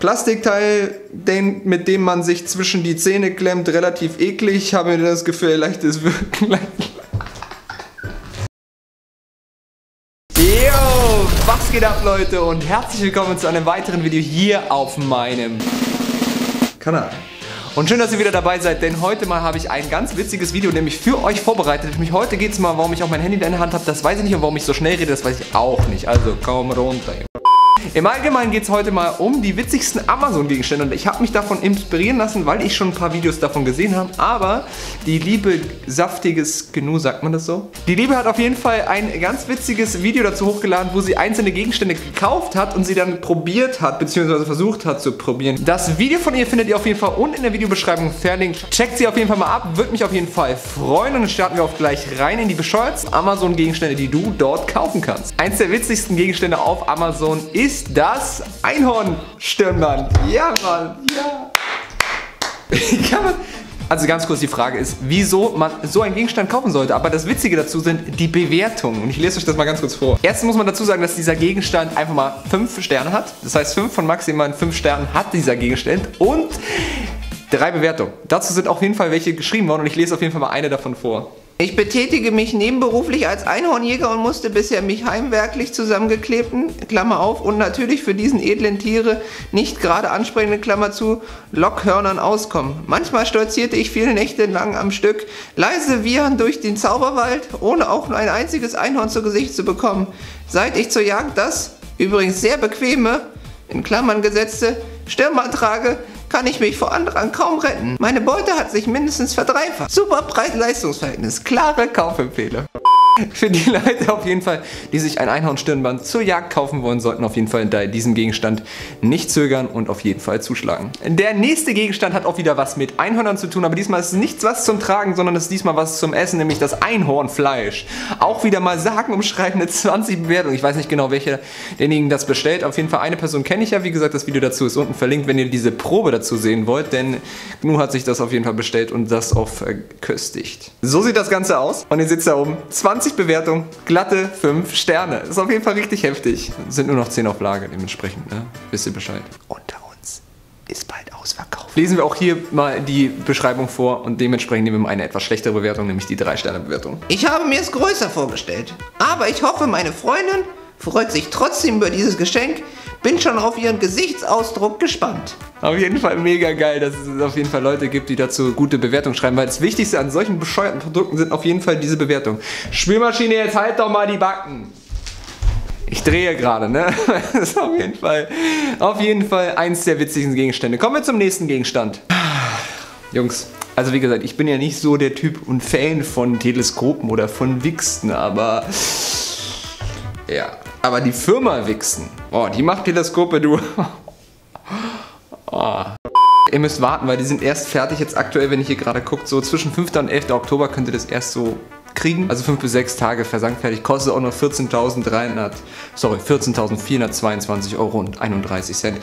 Plastikteil, den, mit dem man sich zwischen die Zähne klemmt, relativ eklig. Habe mir das Gefühl, leichtes Wirken. Yo, was geht ab Leute und herzlich willkommen zu einem weiteren Video hier auf meinem Kanal. Und schön, dass ihr wieder dabei seid, denn heute mal habe ich ein ganz witziges Video nämlich für euch vorbereitet. Nämlich heute geht es mal, warum ich auch mein Handy in der Hand habe, das weiß ich nicht und warum ich so schnell rede, das weiß ich auch nicht. Also komm runter. Im Allgemeinen geht es heute mal um die witzigsten Amazon-Gegenstände und ich habe mich davon inspirieren lassen, weil ich schon ein paar Videos davon gesehen habe, aber die Liebe saftiges Genu, sagt man das so? Die Liebe hat auf jeden Fall ein ganz witziges Video dazu hochgeladen, wo sie einzelne Gegenstände gekauft hat und sie dann probiert hat, beziehungsweise versucht hat zu probieren. Das Video von ihr findet ihr auf jeden Fall unten in der Videobeschreibung verlinkt. Checkt sie auf jeden Fall mal ab, würde mich auf jeden Fall freuen und dann starten wir auch gleich rein in die bescheuertsten Amazon-Gegenstände, die du dort kaufen kannst. Eins der witzigsten Gegenstände auf Amazon ist ist das Einhornstirnband. Ja, Mann. Ja. Kann man... Also ganz kurz die Frage ist, wieso man so einen Gegenstand kaufen sollte. Aber das Witzige dazu sind die Bewertungen. Und ich lese euch das mal ganz kurz vor. Erstens muss man dazu sagen, dass dieser Gegenstand einfach mal 5 Sterne hat. Das heißt, 5 von maximal 5 Sternen hat dieser Gegenstand. Und drei Bewertungen. Dazu sind auf jeden Fall welche geschrieben worden und ich lese auf jeden Fall mal eine davon vor. Ich betätige mich nebenberuflich als Einhornjäger und musste bisher mich heimwerklich zusammengeklebten, Klammer auf, und natürlich für diesen edlen Tiere nicht gerade ansprechende, Klammer zu, Lockhörnern auskommen. Manchmal stolzierte ich viele Nächte lang am Stück, leise wiehern durch den Zauberwald, ohne auch nur ein einziges Einhorn zu Gesicht zu bekommen. Seit ich zur Jagd das, übrigens sehr bequeme, in Klammern gesetzte, Stirnband trage, kann ich mich vor anderen kaum retten. Meine Beute hat sich mindestens verdreifacht. Super Preis-Leistungsverhältnis. Klare Kaufempfehlung. Für die Leute auf jeden Fall, die sich ein Einhornstirnband zur Jagd kaufen wollen, sollten auf jeden Fall bei diesem Gegenstand nicht zögern und auf jeden Fall zuschlagen. Der nächste Gegenstand hat auch wieder was mit Einhörnern zu tun, aber diesmal ist es nichts was zum Tragen, sondern es ist diesmal was zum Essen, nämlich das Einhornfleisch. Auch wieder mal sagenumschreibende 20 Bewertungen. Ich weiß nicht genau, welcher derjenigen das bestellt. Auf jeden Fall eine Person kenne ich ja. Wie gesagt, das Video dazu ist unten verlinkt, wenn ihr diese Probe dazu sehen wollt, denn Gnu hat sich das auf jeden Fall bestellt und das auch verköstigt. So sieht das Ganze aus und ihr seht da oben 20 20 Bewertungen, glatte 5 Sterne. Ist auf jeden Fall richtig heftig. Sind nur noch 10 auf Lager dementsprechend, ne? Wisst ihr Bescheid. Unter uns ist bald ausverkauft. Lesen wir auch hier mal die Beschreibung vor und dementsprechend nehmen wir mal eine etwas schlechtere Bewertung, nämlich die 3-Sterne-Bewertung. Ich habe mir es größer vorgestellt, aber ich hoffe, meine Freundin freut sich trotzdem über dieses Geschenk. Bin schon auf ihren Gesichtsausdruck gespannt. Auf jeden Fall mega geil, dass es auf jeden Fall Leute gibt, die dazu gute Bewertungen schreiben, weil das Wichtigste an solchen bescheuerten Produkten sind auf jeden Fall diese Bewertungen. Spülmaschine, jetzt halt doch mal die Backen. Ich drehe gerade, ne? Das ist auf jeden Fall, auf jeden Fall eins der witzigsten Gegenstände. Kommen wir zum nächsten Gegenstand. Jungs, also wie gesagt, ich bin ja nicht so der Typ und Fan von Teleskopen oder von Wixen, aber ja, aber die Firma Wixen, oh, die macht Teleskope, du. oh. Ihr müsst warten, weil die sind erst fertig jetzt aktuell, wenn ich hier gerade gucke. So zwischen 5. und 11. Oktober könnte das erst so kriegen. Also 5 bis 6 Tage versandfertig. Kostet auch noch 14.300, sorry, 14.422 Euro und 31 Cent.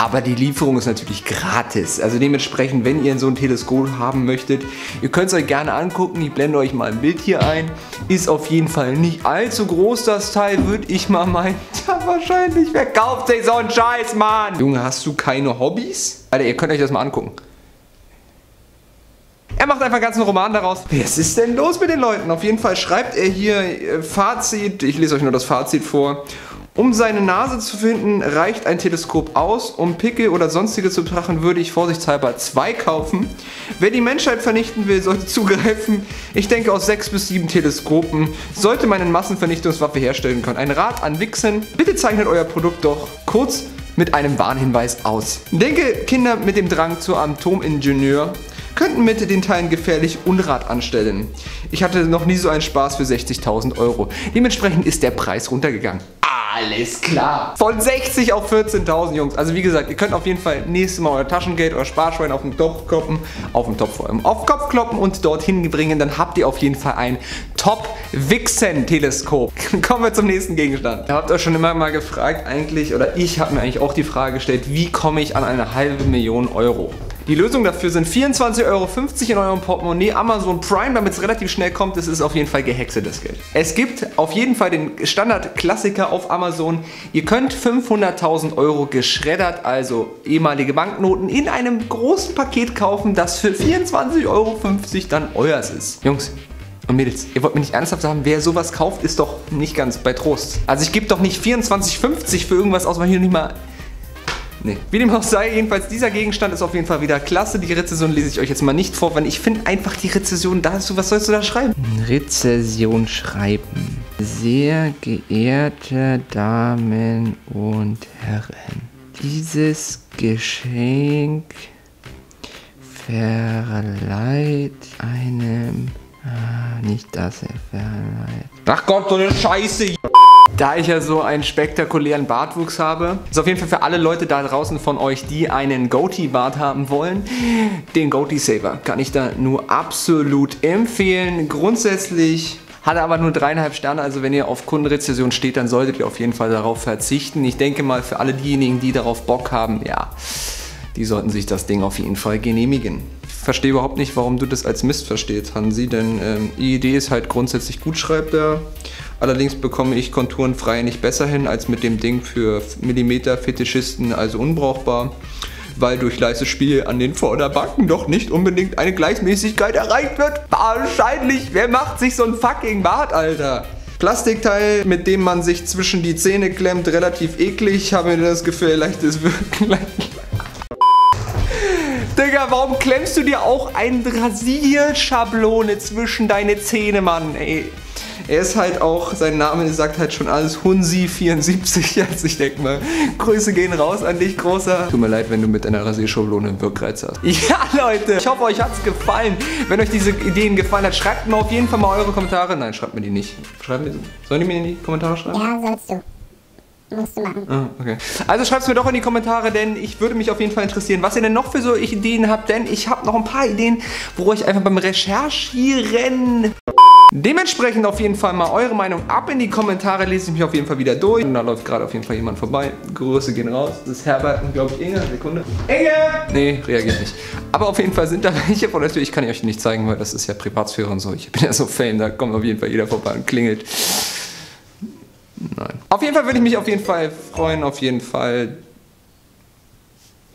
Aber die Lieferung ist natürlich gratis. Also dementsprechend, wenn ihr so ein Teleskop haben möchtet, ihr könnt es euch gerne angucken. Ich blende euch mal ein Bild hier ein. Ist auf jeden Fall nicht allzu groß, das Teil, würde ich mal meinen. Ja, wahrscheinlich. Wer kauft sich so einen Scheiß, Mann? Junge, hast du keine Hobbys? Alter, ihr könnt euch das mal angucken. Er macht einfach einen ganzen Roman daraus. Was ist denn los mit den Leuten? Auf jeden Fall schreibt er hier äh, Fazit. Ich lese euch nur das Fazit vor. Um seine Nase zu finden, reicht ein Teleskop aus. Um Pickel oder sonstige zu betrachten, würde ich vorsichtshalber zwei kaufen. Wer die Menschheit vernichten will, sollte zugreifen. Ich denke, aus sechs bis sieben Teleskopen sollte man eine Massenvernichtungswaffe herstellen können. Ein Rat an Wixen, bitte zeichnet euer Produkt doch kurz mit einem Warnhinweis aus. Denke Kinder mit dem Drang zur Atomingenieur könnten mit den Teilen gefährlich Unrat anstellen. Ich hatte noch nie so einen Spaß für 60.000 Euro. Dementsprechend ist der Preis runtergegangen. Alles klar. Von 60 auf 14.000, Jungs. Also wie gesagt, ihr könnt auf jeden Fall nächstes Mal euer Taschengeld, euer Sparschwein auf den Topf kloppen, auf den Topf vor allem, auf den Kopf kloppen und dorthin bringen. Dann habt ihr auf jeden Fall ein Top-Vixen-Teleskop. Kommen wir zum nächsten Gegenstand. Ihr habt euch schon immer mal gefragt eigentlich, oder ich habe mir eigentlich auch die Frage gestellt, wie komme ich an eine halbe Million Euro? Die Lösung dafür sind 24,50 Euro in eurem Portemonnaie, Amazon Prime, damit es relativ schnell kommt. Das ist auf jeden Fall gehexetes Geld. Es gibt auf jeden Fall den Standard-Klassiker auf Amazon. Ihr könnt 500.000 Euro geschreddert, also ehemalige Banknoten, in einem großen Paket kaufen, das für 24,50 Euro dann euers ist. Jungs, und Mädels, ihr wollt mir nicht ernsthaft sagen, wer sowas kauft, ist doch nicht ganz bei Trost. Also ich gebe doch nicht 24,50 für irgendwas aus, weil hier nicht mal Nee. Wie dem auch sei, jedenfalls dieser Gegenstand ist auf jeden Fall wieder klasse. Die Rezession lese ich euch jetzt mal nicht vor, weil ich finde einfach die Rezession dazu, was sollst du da schreiben? Rezession schreiben. Sehr geehrte Damen und Herren, dieses Geschenk verleiht einem... Ah, nicht das, er verleiht. Ach Gott, so eine Scheiße! Da ich ja so einen spektakulären Bartwuchs habe, ist auf jeden Fall für alle Leute da draußen von euch, die einen Goatee-Bart haben wollen, den Goatee-Saver kann ich da nur absolut empfehlen. Grundsätzlich hat er aber nur dreieinhalb Sterne, also wenn ihr auf Kundenrezession steht, dann solltet ihr auf jeden Fall darauf verzichten. Ich denke mal, für alle diejenigen, die darauf Bock haben, ja, die sollten sich das Ding auf jeden Fall genehmigen. Ich verstehe überhaupt nicht, warum du das als Mist verstehst, Hansi, denn ähm, IED ist halt grundsätzlich gut, schreibt er. Allerdings bekomme ich Konturen frei nicht besser hin als mit dem Ding für Millimeter-Fetischisten, also unbrauchbar, weil durch leises Spiel an den Vorderbacken doch nicht unbedingt eine Gleichmäßigkeit erreicht wird. Wahrscheinlich, wer macht sich so ein fucking Bart, Alter? Plastikteil, mit dem man sich zwischen die Zähne klemmt, relativ eklig. Habe mir das Gefühl, leicht ist wirklich... Digga, warum klemmst du dir auch eine Rasierschablone zwischen deine Zähne, Mann, ey? Er ist halt auch, sein Name sagt halt schon alles, Hunsi74. Also ich denke mal, Grüße gehen raus an dich, Großer. Tut mir leid, wenn du mit einer Rasierschablone einen Wirkreiz hast. Ja, Leute, ich hoffe, euch hat es gefallen. Wenn euch diese Ideen gefallen hat, schreibt mir auf jeden Fall mal eure Kommentare. Nein, schreibt mir die nicht. Schreibt mir, sollen die mir in die Kommentare schreiben? Ja, sollst du musst du machen. Ah, okay. Also schreibt es mir doch in die Kommentare, denn ich würde mich auf jeden Fall interessieren, was ihr denn noch für so Ideen habt, denn ich habe noch ein paar Ideen, wo ich einfach beim Recherchieren Dementsprechend auf jeden Fall mal eure Meinung ab in die Kommentare, lese ich mich auf jeden Fall wieder durch. Und da läuft gerade auf jeden Fall jemand vorbei. Grüße gehen raus. Das ist Herbert und glaube ich Inge. Sekunde. Inge! Nee, reagiert nicht. Aber auf jeden Fall sind da welche von Tür. Ich kann euch nicht zeigen, weil das ist ja Privatsphäre und so. Ich bin ja so Fame, da kommt auf jeden Fall jeder vorbei und klingelt. Nein. Auf jeden Fall würde ich mich auf jeden Fall freuen, auf jeden Fall.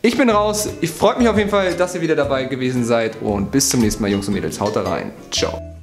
Ich bin raus. Ich freue mich auf jeden Fall, dass ihr wieder dabei gewesen seid und bis zum nächsten Mal, Jungs und Mädels. Haut da rein. Ciao.